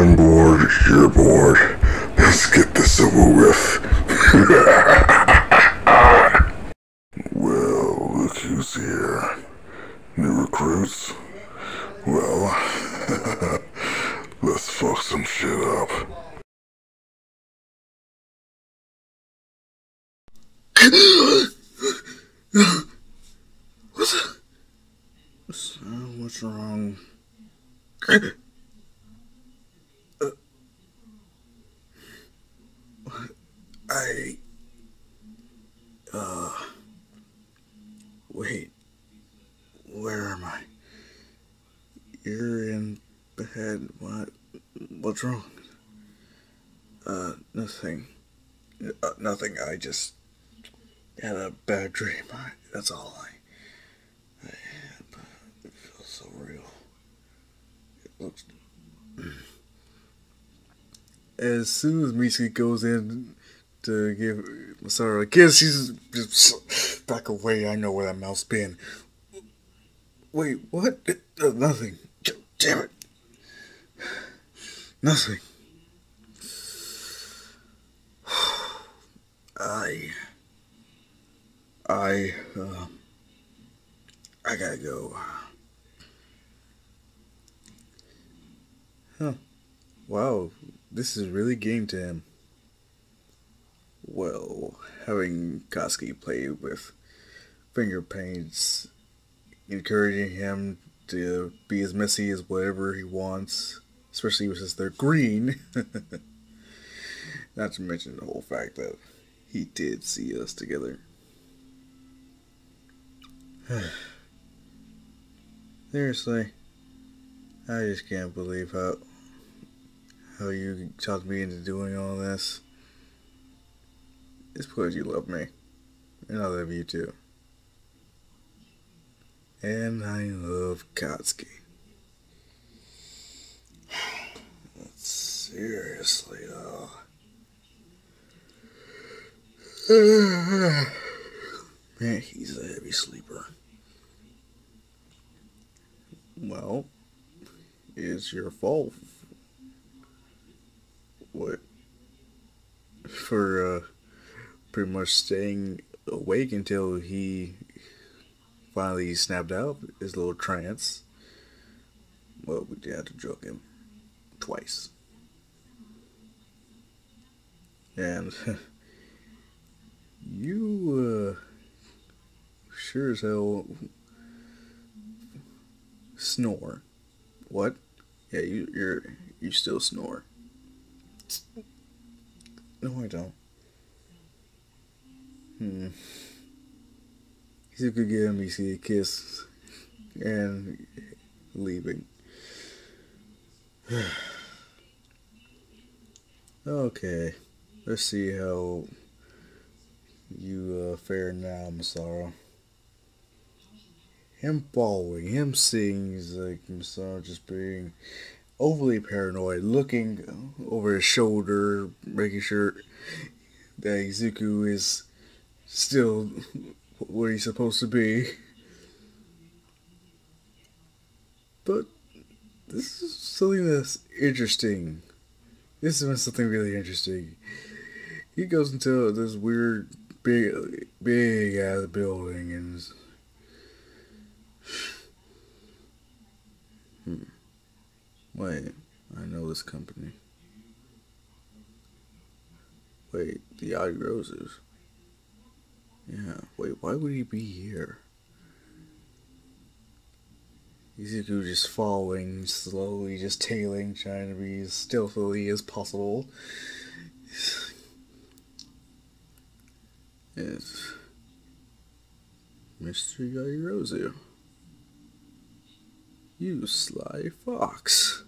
I'm bored, you're bored. Let's get this over with. well, look who's here. New recruits? Well, let's fuck some shit up. So, what's wrong? I. Uh. Wait. Where am I? You're in bed. What? What's wrong? Uh, nothing. Uh, nothing. I just had a bad dream. I, that's all I. I it feels so real. It looks. As soon as Misa goes in to give Masaru a kiss, she's just back away. I know where that mouth's been. Wait, what? Uh, nothing. Damn it. Nothing. I. I. Uh, I gotta go. Huh. Wow, this is really getting to him. Well, having Katsuki play with finger paints, encouraging him to be as messy as whatever he wants, especially since they're green. Not to mention the whole fact that he did see us together. Seriously, I just can't believe how how you talked me into doing all this. It's because you love me, and I love you too. And I love Katsuki. Seriously, though. Man, he's a heavy sleeper. Well, it's your fault. What? For, uh, pretty much staying awake until he finally snapped out his little trance. Well, we did have to joke him twice. And you, uh, sure as hell snore. What? Yeah, you, you're, you still snore. No, I don't. Hmm. He could give me see a kiss and leaving. okay, let's see how you uh, fare now, Masaru. Him following, him seeing, he's like Masaru just being overly paranoid, looking over his shoulder, making sure that Izuku is still where he's supposed to be. But this is something that's interesting. This is something really interesting. He goes into this weird, big, big ass building and. Hmm. Wait, I know this company. Wait, the Adi Roses. Yeah, wait, why would he be here? Izuku just following slowly, just tailing, trying to be as stealthily as possible. It's Mr. Yaoyorozu. You sly fox.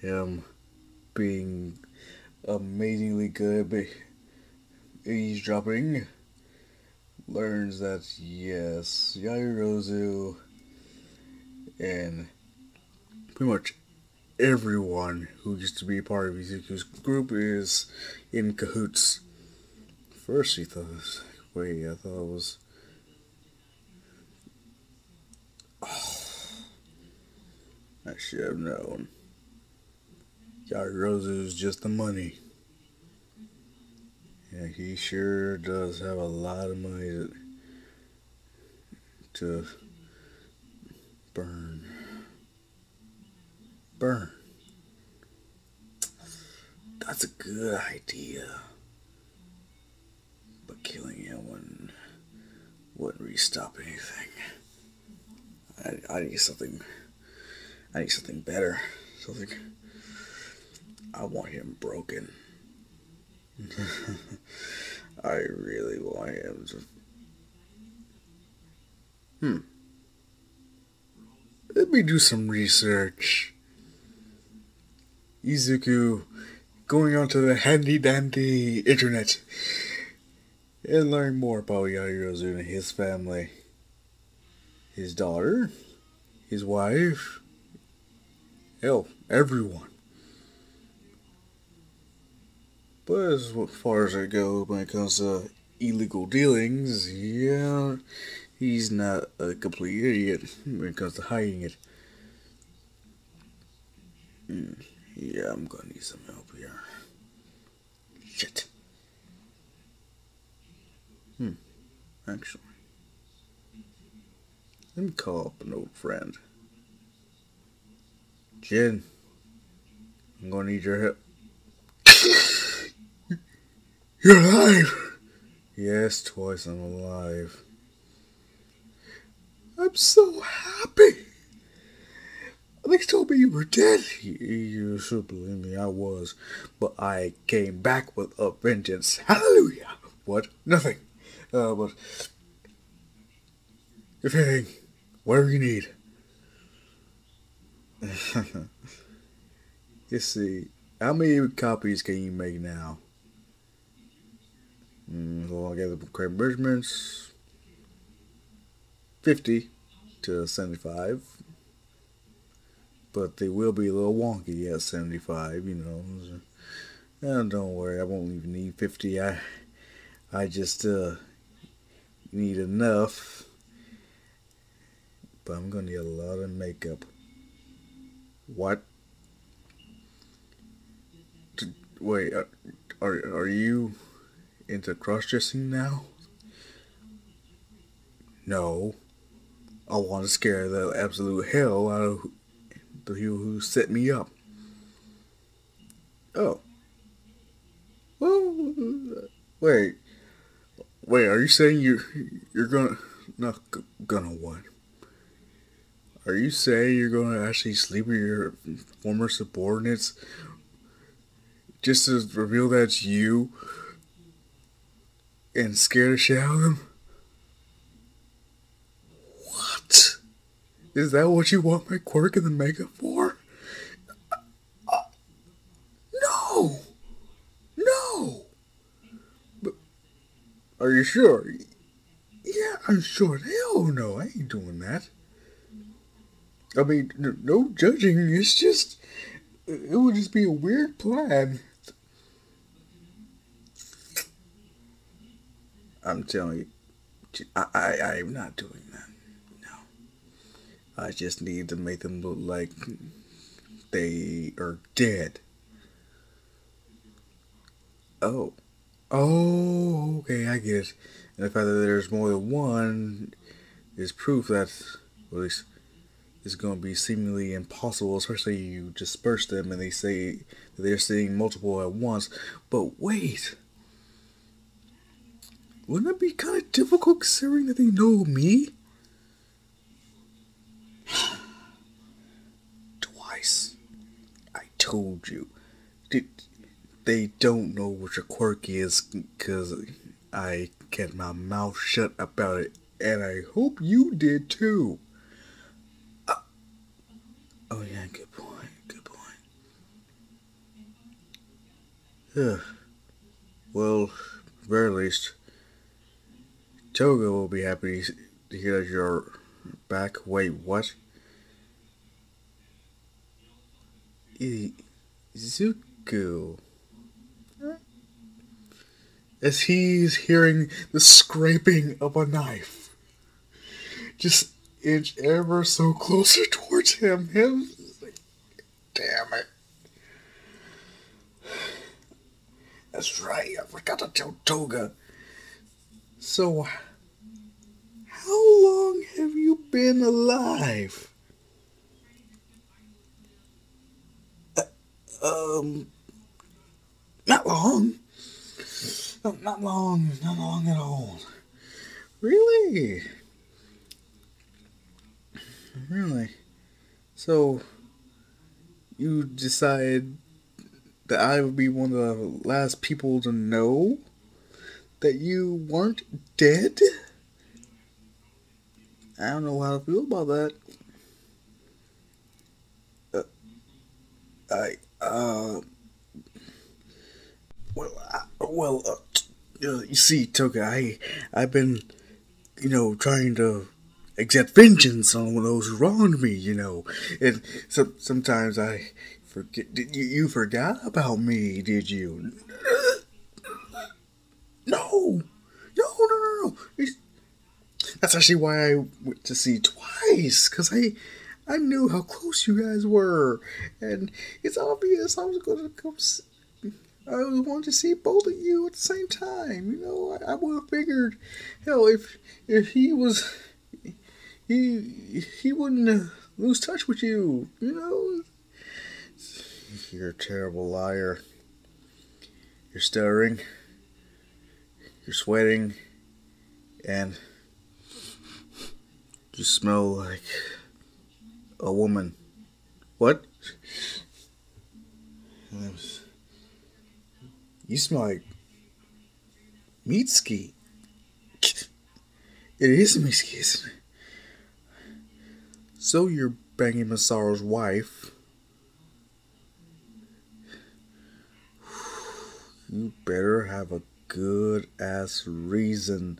Him being amazingly good at eavesdropping learns that yes, Yaoyorozu and pretty much everyone who used to be part of Izuku's group is in cahoots. First he thought, wait, I thought it was. Oh, I should have known. Yaoyorozu's just the money. Yeah, he sure does have a lot of money to, to burn. Burn. That's a good idea. But killing him wouldn't, wouldn't really stop anything. I, I need something. I need something better. Something. I want him broken. I really want him to. Hmm. Let me do some research. Izuku going onto the handy dandy internet and learn more about Yaoyorozu and his family. His daughter, his wife, hell, everyone. But as far as I go, when it comes to illegal dealings, yeah, he's not a complete idiot when it comes to hiding it. Mm, yeah, I'm gonna need some help here. Shit. Hmm, actually. Let me call up an old friend. Jin, I'm gonna need your help. You're alive! Yes, twice I'm alive. I'm so happy! They told me you were dead. You, you should believe me, I was. But I came back with a vengeance. Hallelujah! What? Nothing. Uh, but if anything, whatever you need. you see, how many copies can you make now? Mm, so I'll get the Craig Bridgmans 50 to 75. But they will be a little wonky at 75, you know. And don't worry, I won't even need 50. I I just uh, need enough. But I'm going to need a lot of makeup. What? Wait, are, are, are you into cross dressing now? No. I want to scare the absolute hell out of the people who set me up. Oh. Wait. Wait, are you saying you're you're gonna not gonna what? Are you saying you're gonna actually sleep with your former subordinates just to reveal that's you and scare the shit out of them? What? Is that what you want my quirk in the makeup for? Uh, no! No! But are you sure? Yeah, I'm sure. Hell no, I ain't doing that. I mean, no judging. It's just, it would just be a weird plan. I'm telling you, I, I, I'm not doing that. No. I just need to make them look like they are dead. Oh. Oh, okay, I get it. And the fact that there's more than one is proof that, at least, it's going to be seemingly impossible, especially you disperse them and they say they're seeing multiple at once. But wait. Wouldn't it be kind of difficult considering that they know me? Twice. I told you. They don't know what your quirk is because I kept my mouth shut about it. And I hope you did too. Uh, oh yeah, good point. Good point. Yeah. Well, very least, Toga will be happy to hear that you're back. Wait, what? Izuku. As he's hearing the scraping of a knife. Just inch ever so closer towards him. Him. Damn it. That's right. I forgot to tell Toga. So, been alive? Uh, um, not long. No, not long. Not long at all. Really? Really? So, you decide that I would be one of the last people to know that you weren't dead? I don't know how to feel about that. Uh, I, uh, well, I, well, uh, you see, Toga, I, I've been, you know, trying to exact vengeance on those who wronged me, you know. And so, sometimes I forget. Did you, you forgot about me, did you? No, no, no, that's actually why I went to see twice, cause I, I knew how close you guys were, and it's obvious I was going to come. See, I wanted to see both of you at the same time. You know, I, I would have figured, hell, if if he was he he wouldn't uh, lose touch with you. You know, you're a terrible liar. You're stuttering. You're sweating, and you smell like a woman. What? You smell like Mitsuki. It is Mitsuki, isn't it? So you're banging Masaru's wife. You better have a good ass reason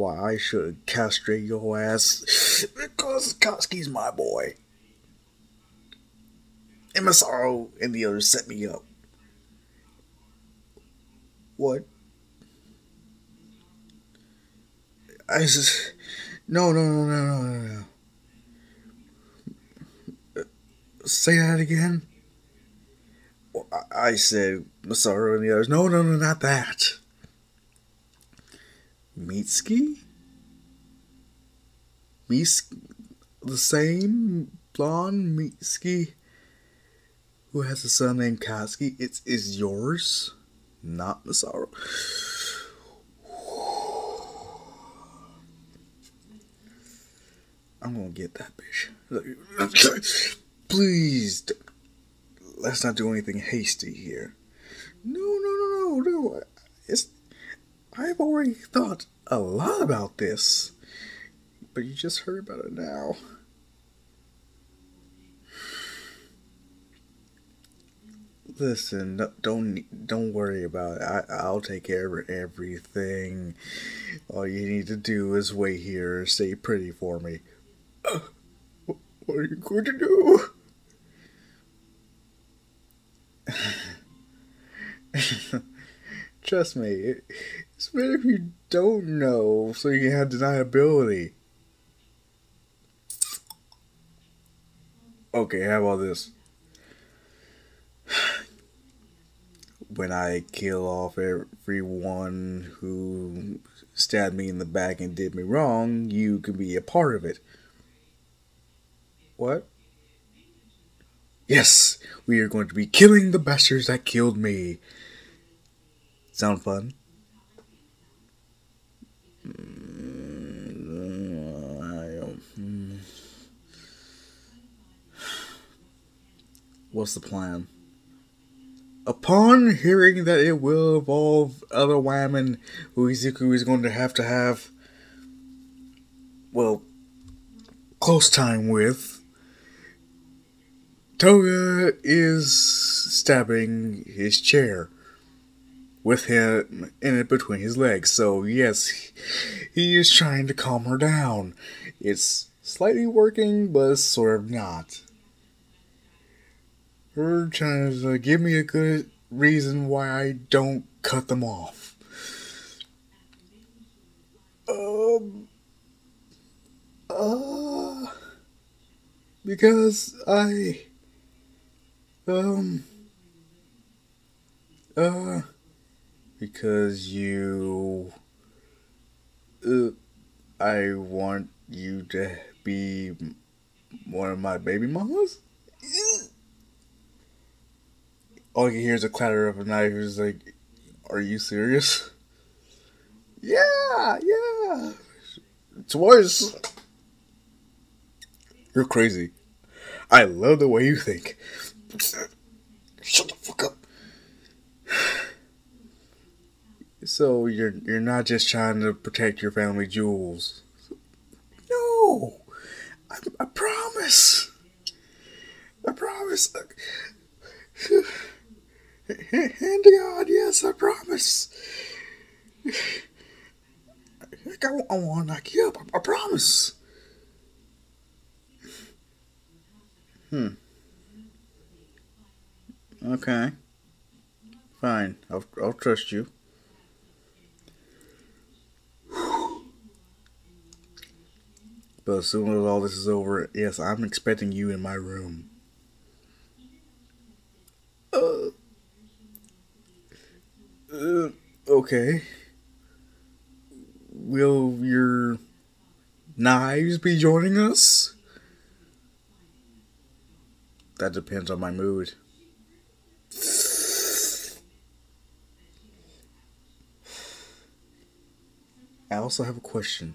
why I should castrate your ass because Katsuki's my boy. Masaru and the others set me up. What? I just no no no no no no no. Say that again. I said Masaru and the others. No, no, no, not that. Mitsuki? Mitsuki? The same blonde Mitsuki who has a son named Katsuki? It's is yours, not Masaru. I'm gonna get that bitch. Please, let's not do anything hasty here. No, no, no, no, no. It's. I've already thought a lot about this, but you just heard about it now. Listen, don't don't worry about it. I, I'll take care of everything. All you need to do is wait here, stay pretty for me. Uh, what are you going to do? Trust me, it's better if you don't know so you can have deniability. Okay, how about this? When I kill off everyone who stabbed me in the back and did me wrong, you can be a part of it. What? Yes, we are going to be killing the bastards that killed me. Sound fun? What's the plan? Upon hearing that it will involve other women who Izuku is going to have to have, well, close time with, Toga is stabbing his chair with him in it between his legs. So, yes, he is trying to calm her down. It's slightly working, but sort of not. Her trying to give me a good reason why I don't cut them off. Um. Uh. Because I um. Uh. Because you. Uh, I want you to be one of my baby mamas? All can hear is a clatter of a knife. It's like, are you serious? Yeah, yeah. Twice. You're crazy. I love the way you think. Shut the fuck up. So you're you're not just trying to protect your family jewels. No, I, I promise. I promise. Hand to God, yes, I promise. I, I want to knock you up. I, I promise. Hmm. Okay. Fine. I'll, I'll trust you. But as soon as all this is over, yes, I'm expecting you in my room. Uh, uh, okay. Will your knives be joining us? That depends on my mood. I also have a question.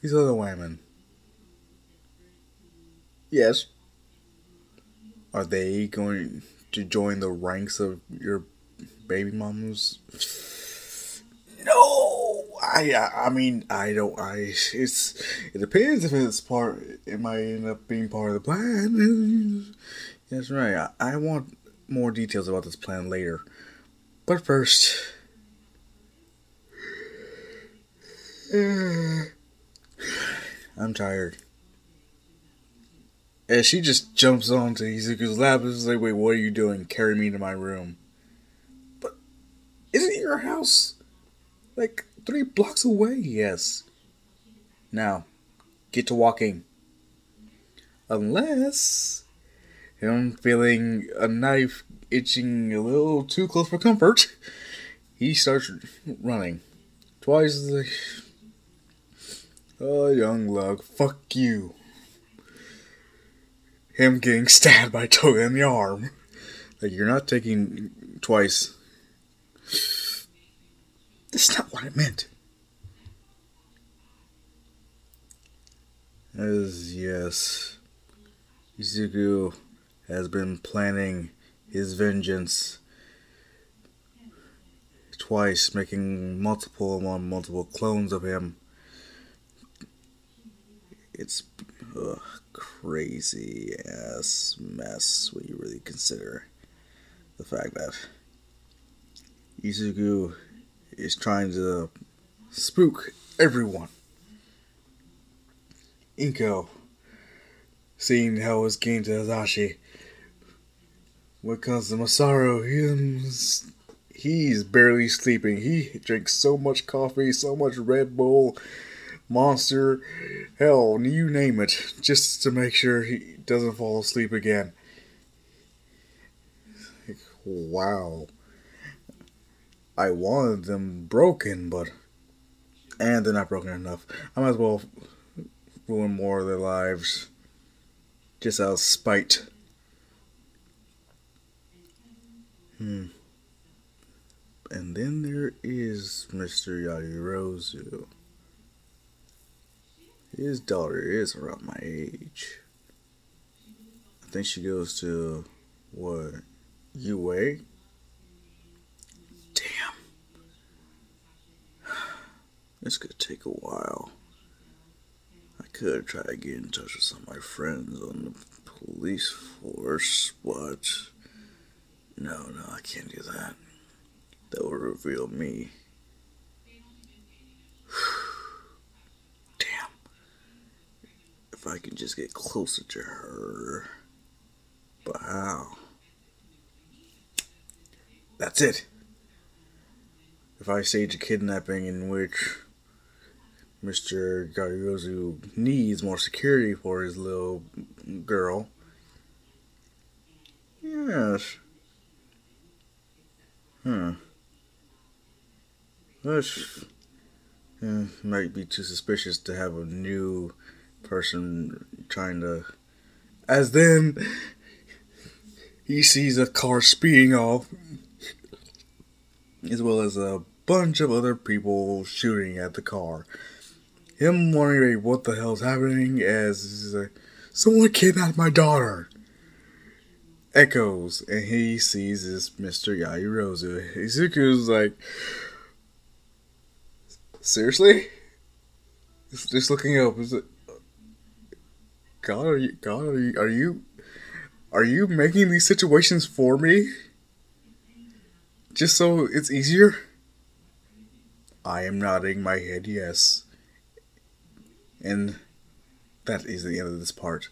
These other women. Yes. Are they going to join the ranks of your baby mamas? No. I I mean I don't I it's it depends if it's part it might end up being part of the plan. That's right. I, I want more details about this plan later. But first I'm tired. And she just jumps onto Izuku's lap and is like, wait, what are you doing? Carry me to my room. But isn't your house like three blocks away? Yes. Now, get to walking. Unless him feeling a knife itching a little too close for comfort, he starts running. Twice the Oh, young lug, fuck you. Him getting stabbed by Toga in the arm. Like, you're not taking twice. That's not what I meant. As yes, Izuku has been planning his vengeance twice, making multiple multiple clones of him it's a crazy ass mess when you really consider the fact that Izuku is trying to spook everyone. Inko, seeing how it's getting to Hisashi. When it comes to Masaru, he's, he's barely sleeping. He drinks so much coffee, so much Red Bull, monster, hell, you name it, just to make sure he doesn't fall asleep again. Like, wow. I wanted them broken, but. And they're not broken enough. I might as well ruin more of their lives. Just out of spite. Hmm. And then there is Mr. Yaoyorozu. His daughter is around my age. I think she goes to what UA. Damn. This could take a while. I could try to get in touch with some of my friends on the police force, but no, no, I can't do that. That will reveal me. If I can just get closer to her. But how? That's it. If I stage a kidnapping in which Mr. Yaoyorozu needs more security for his little girl. Yes. Hmm. Which eh, might be too suspicious to have a new person trying to. As then he sees a car speeding off, as well as a bunch of other people shooting at the car. Him wondering what the hell's happening as like, someone kidnapped my daughter. Echoes, and he sees this Mr. Yaoyorozu. Izuku's like, seriously? Just looking up, is it? God, are you? God, are you? Are you? Are you making these situations for me? Just so it's easier? I am nodding my head yes. And that is the end of this part.